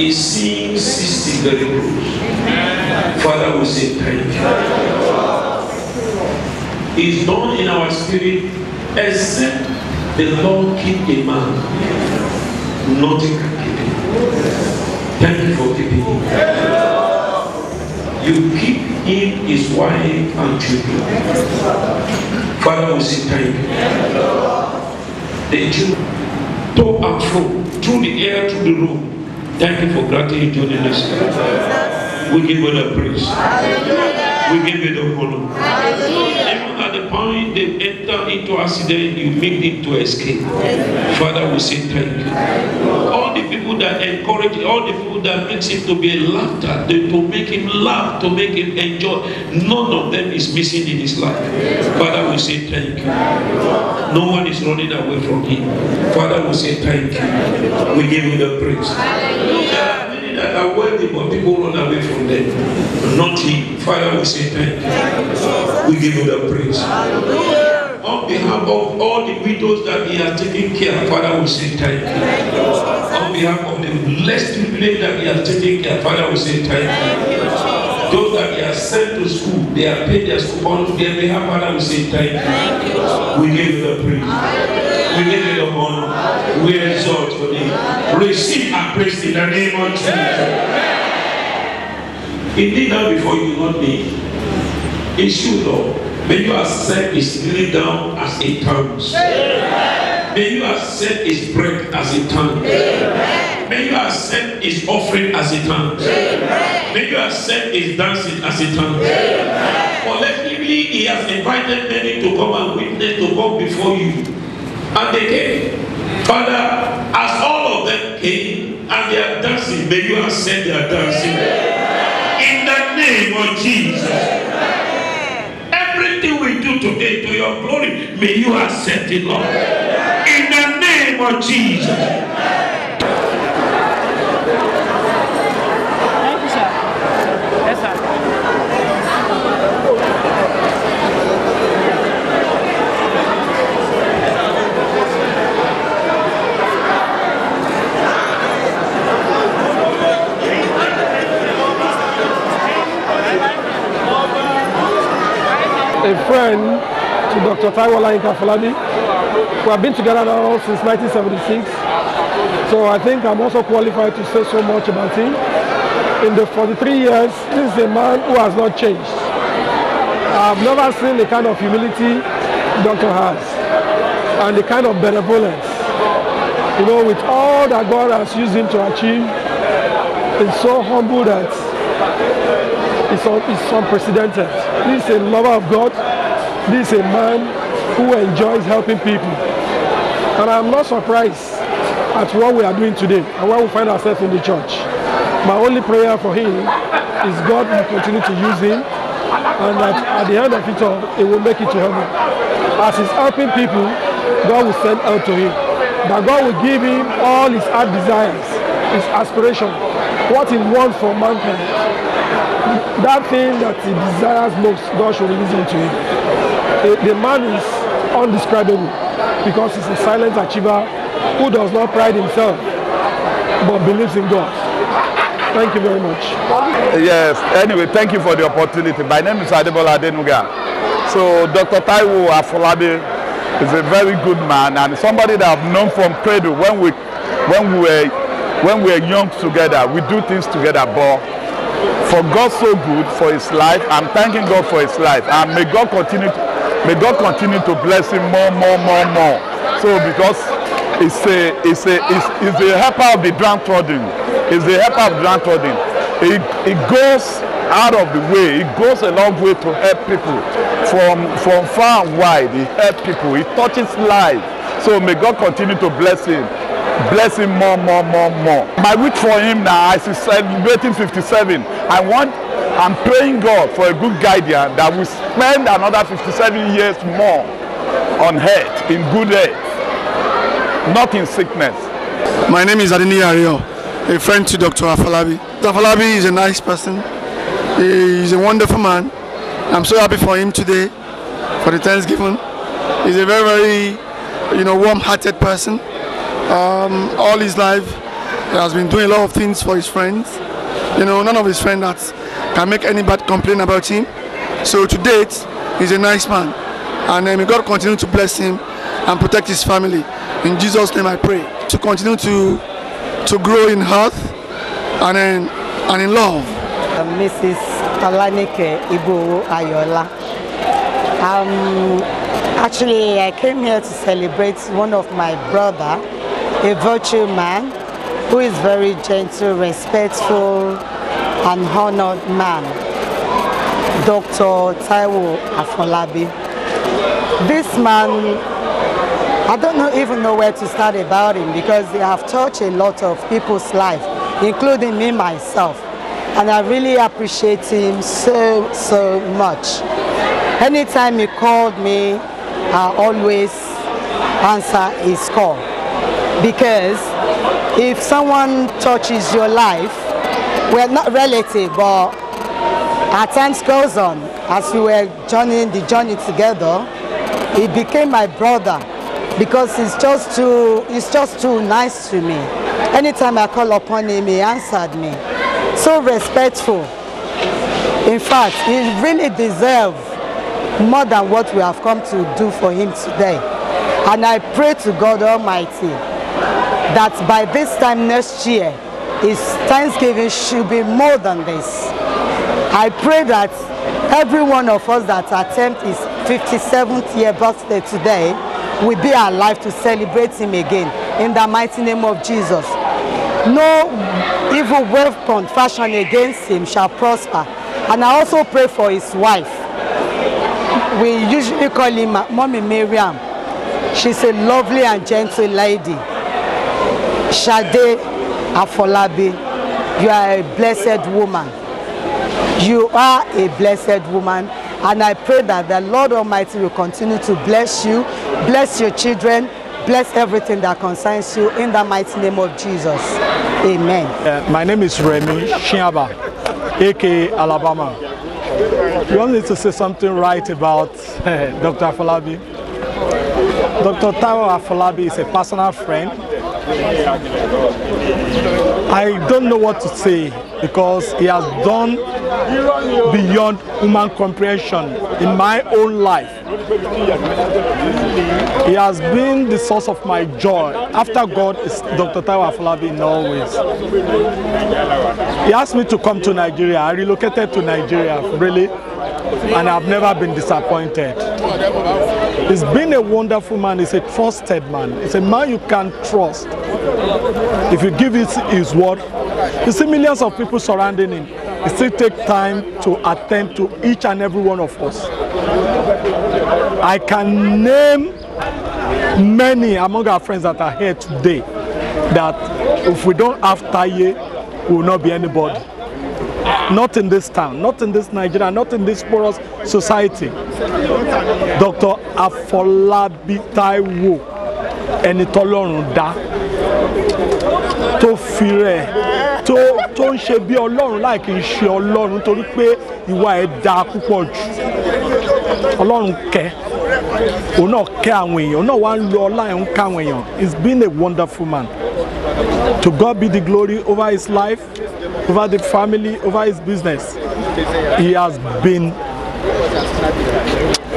It seems 60 very close. Father, we say thank you. It's done in our spirit, except the Lord keep a man, nothing can keep him. Thank you for keeping him. You keep him, his wife, and children. Father, we say thank you. The Jew, to and fro, through the air, through the room. Thank you for granting joining us. We give you the praise. We give you the honor. Even at the point they into accident, you make them to escape. Father, we say thank you. All the people that encourage, all the people that makes him to be a laughter, to make him laugh, to make him enjoy, none of them is missing in his life. Father, we say thank you. No one is running away from him. Father, we say thank you. We give you the praise. That are wealthy, but people run away from them. Not him. Father, we say thank you. We give you the praise. On behalf of all the widows that he has taken care of, Father, we say thank you. On behalf of the less privileged that he has taken care of, Father, we say thank you. Those that he has sent to school, they have paid their school on their behalf, Father, we say thank you. We give you the praise. We give you the honor. We exalt your name. Receive our praise in the name of Jesus. Indeed, now before you not me. It should, Lord. May you accept his kneeling down as a tongues. May you accept his breath as a tongue. May you accept his offering as a tongue. May you accept his dancing as a tongue. Collectively, he has invited many to come and witness to come before you. And they came. Father, as all of them came and they are dancing, may you accept their dancing. In the name of Jesus. Today to your glory, may you accept it, Lord. In the name of Jesus. A friend to Dr. Taiwola Inkafalabi. We have been together now since 1976. So I think I'm also qualified to say so much about him. In the 43 years, this is a man who has not changed. I've never seen the kind of humility Doctor has and the kind of benevolence. You know, with all that God has used him to achieve, he's so humble that it's, un- unprecedented. This is a lover of God. This is a man who enjoys helping people. And I'm not surprised at what we are doing today and where we find ourselves in the church. My only prayer for him is God will continue to use him and that at the end of it all, he will make it to heaven. As he's helping people, God will send out to him. That God will give him all his heart desires, his aspiration, what he wants for mankind that thing that he desires most, God should it to him. The, the man is undescribable because he's a silent achiever who does not pride himself but believes in God. Thank you very much. Yes, anyway, thank you for the opportunity. My name is Adebola Adenuga. So Dr. Taiwo Afolabi is a very good man and somebody that I've known from cradle when we when we were when we were young together. We do things together, but for God so good for his life, I'm thanking God for his life. And may God continue to, may God continue to bless him more, more, more, more. So because it's a it's a it's, it's a helper of the downtrodden. It's a helper of the downtrodden. It, it goes out of the way. It goes a long way to help people from from far and wide. It helps people. It touches lives. So may God continue to bless him. Bless him more, more, more, more. My wish for him now, as he's celebrating 57, I want, I'm praying God for a good guardian that will spend another 57 years more on health, in good health, not in sickness. My name is Adini Ario, a friend to Dr. Afolabi. Dr. Afolabi is a nice person. He's a wonderful man. I'm so happy for him today, for the Thanksgiving. He's a very, very, you know, warm-hearted person. Um, all his life, he has been doing a lot of things for his friends. You know, none of his friends that can make any bad complaint about him. So to date, he's a nice man. And may God continue to bless him and protect his family. In Jesus' name I pray. To continue to to grow in health and in, and in love. Mrs. Alanike Ibu Ayola. Um, actually, I came here to celebrate one of my brother, a virtue man, who is very gentle, respectful, and honored man, Dr. Taiwo Afolabi. This man, I don't know, even know where to start about him because they have touched a lot of people's life, including me myself. And I really appreciate him so, so much. Anytime he called me, I always answer his call. Because if someone touches your life, well, not relative, but as times goes on, as we were journeying the journey together, he became my brother because he's just too, he's just too nice to me. Anytime I call upon him, he answered me. So respectful. In fact, he really deserves more than what we have come to do for him today. And I pray to God Almighty that by this time next year, his Thanksgiving should be more than this. I pray that every one of us that attempt his 57th year birthday today will be alive to celebrate him again in the mighty name of Jesus. No evil weapon fashioned against him shall prosper. And I also pray for his wife. We usually call him Mommy Miriam. She's a lovely and gentle lady. Shade Afolabi, you are a blessed woman. You are a blessed woman. And I pray that the Lord Almighty will continue to bless you, bless your children, bless everything that concerns you in the mighty name of Jesus. Amen. Uh, my name is Remy Shiaba, aka Alabama. You want me to say something right about uh, Dr. Afolabi? Dr. Taiwo Afolabi is a personal friend. I don't know what to say because he has done beyond human comprehension in my own life. He has been the source of my joy. After God is Dr. Taiwo Afolabi in all ways. He asked me to come to Nigeria. I relocated to Nigeria, really, and I've never been disappointed. He's been a wonderful man. He's a trusted man. He's a man you can trust. If you give his, his word, you see millions of people surrounding him. It still takes time to attend to each and every one of us. I can name many among our friends that are here today that if we don't have Taye, we will not be anybody. Not in this town, not in this Nigeria, not in this porous society. Dr. Afolabi Taiwo, ẹni tọ́lọ́run tó fi rẹ̀ tó tó ń ṣe bí ọlọ́run láì kí n ṣe ọlọ́run torí pé ìwà ẹ̀ da púpọ̀ jù. Ọlọ́run kẹ́ òun náà kẹ́ àwọn èèyàn òun náà wá ń lo ọlá ẹ̀ ń ká àwọn èèyàn. He's been a wonderful man. To God be the glory over his life over the family over his business. He has been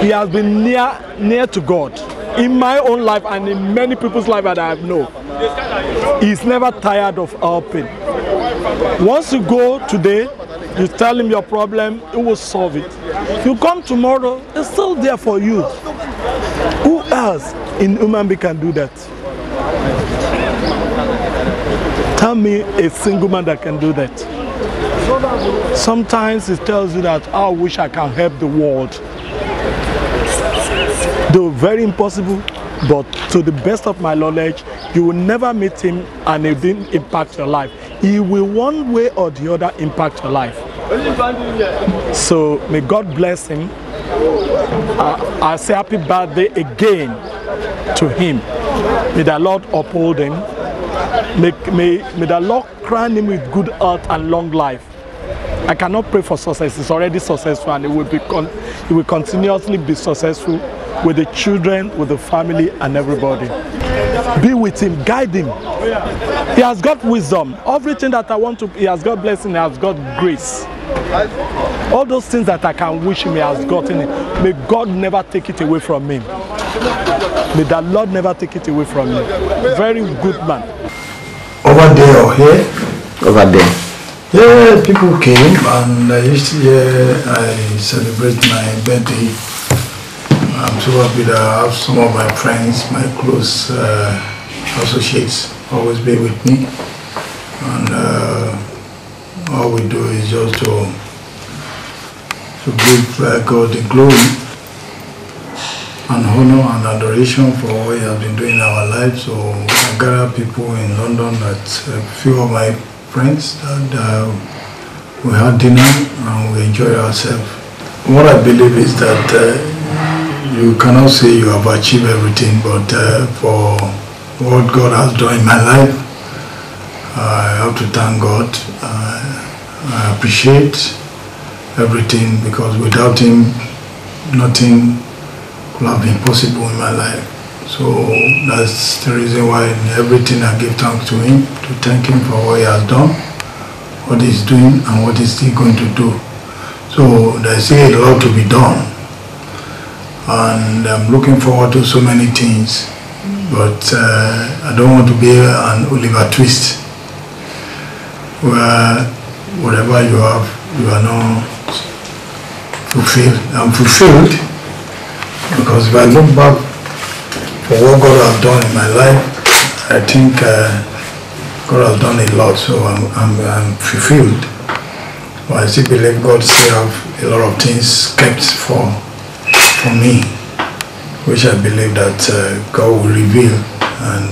he has been near near to God. In my own life and in many people's life that I known he's never tired of helping. Once you go today you tell him your problem he will solve it. You come tomorrow he's still there for you. Who else in human being can do that? Tell me a single man that can do that. Sometimes it tells you that "Oh, I wish I can help the world. Though very impossible but to the best of my knowledge you will never meet him and it didn't impact your life he will one way or the other impact your life so may god bless him uh, I say happy birthday again to him. May the Lord uphold him. May, may, may the Lord crown him with good health and long life. I cannot pray for success. He's already successful and he will, be con- he will continuously be successful with the children, with the family and everybody. Be with him, guide him. He has got wisdom. Everything that I want to, he has got blessing, he has got grace. All those things that I can wish him, he has gotten it. May God never take it away from him. May the Lord never take it away from him. Very good man. over there or here. over there. Yeah, people came and I used to, yeah, I celebrate my birthday. I'm so happy that I have some of my friends, my close uh, associates always be with me. And uh, all we do is just to, to give uh, God the glory and honor and adoration for what he has been doing in our lives. So I gather people in London that a few of my friends and uh, we had dinner and we enjoyed ourselves. What I believe is that uh, you cannot say you have achieved everything, but uh, for what God has done in my life, I have to thank God. I appreciate everything because without Him, nothing could have been possible in my life. So that's the reason why in everything I give thanks to Him, to thank Him for what He has done, what He's doing, and what He's still going to do. So there's still a lot to be done. And I'm looking forward to so many things, but uh, I don't want to be an Oliver Twist, where whatever you have, you are not fulfilled. I'm fulfilled because if I look back for what God has done in my life, I think uh, God has done a lot, so I'm, I'm, I'm fulfilled. But I still believe God still have a lot of things kept for, for me, which I believe that uh, God will reveal and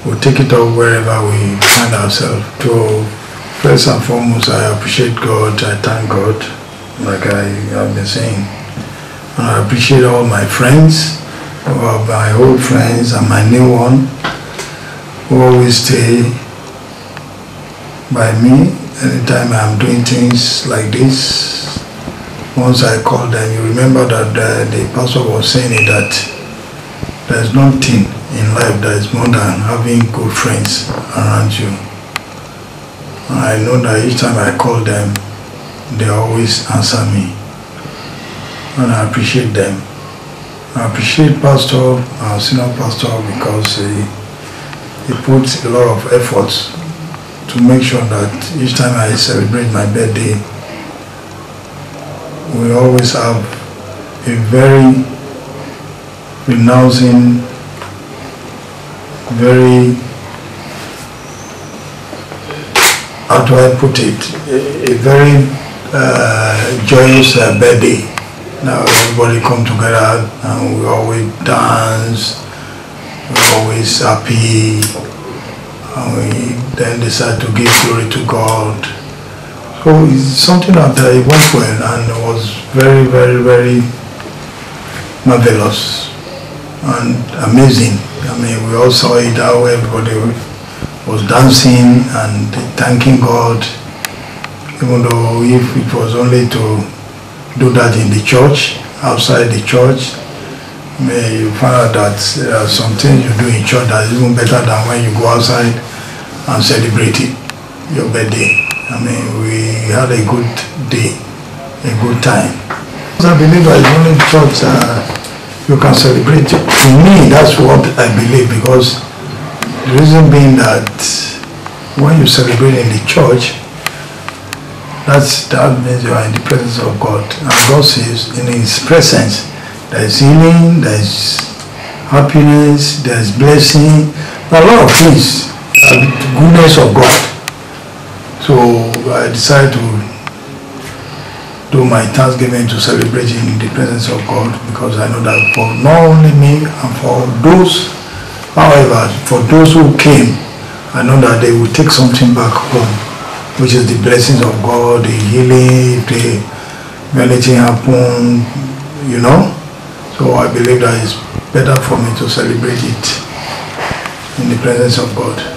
we'll take it up wherever we find ourselves. To first and foremost, I appreciate God, I thank God, like I have been saying. And I appreciate all my friends, all my old friends and my new one, who always stay by me anytime I'm doing things like this. Once I call them, you remember that uh, the pastor was saying that there's nothing in life that is more than having good friends around you. I know that each time I call them, they always answer me and I appreciate them. I appreciate Pastor, our senior pastor, because he, he puts a lot of efforts to make sure that each time I celebrate my birthday, we always have a very renouncing, very, how do I put it, a, very uh, joyous uh, birthday. Now everybody come together and we always dance, we always happy, and we then decide to give glory to God. So it's something that it went well and was very, very, very marvelous and amazing. I mean, we all saw it how everybody was dancing and thanking God, even though if it was only to do that in the church, outside the church. May you find out that there are some things you do in church that is even better than when you go outside and celebrate it, your birthday. I mean, we had a good day, a good time. I believe that it's only church uh, you can celebrate. To me, that's what I believe because the reason being that when you celebrate in the church, that's, that means you are in the presence of God. And God says in His presence, there is healing, there is happiness, there is blessing, a lot of things, the goodness of God. So I decided to do my Thanksgiving to celebrate in the presence of God because I know that for not only me and for those, however, for those who came, I know that they will take something back home which is the blessings of God, the healing, the anything happen, you know. So I believe that it's better for me to celebrate it in the presence of God.